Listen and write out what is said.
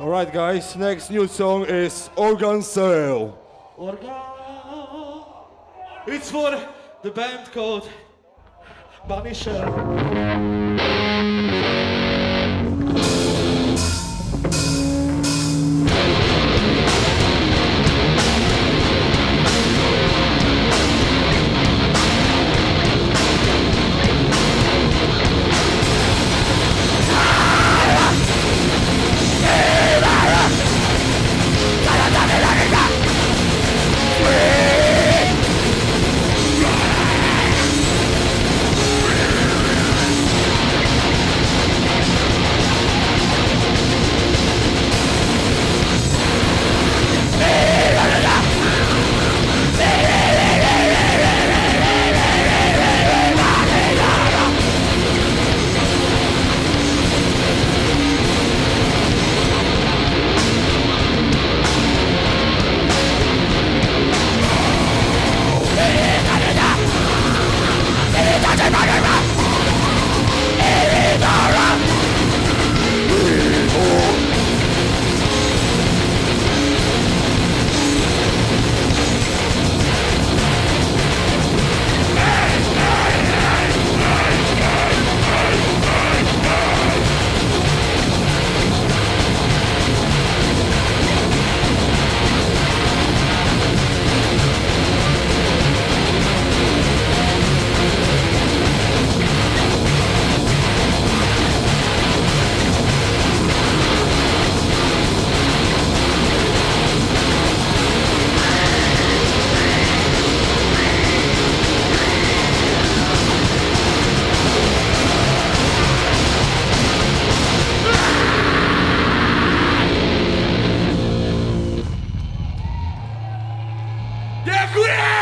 Alright, guys, next new song is Organ Sale. Organ. It's for the band called Punisher. Declare!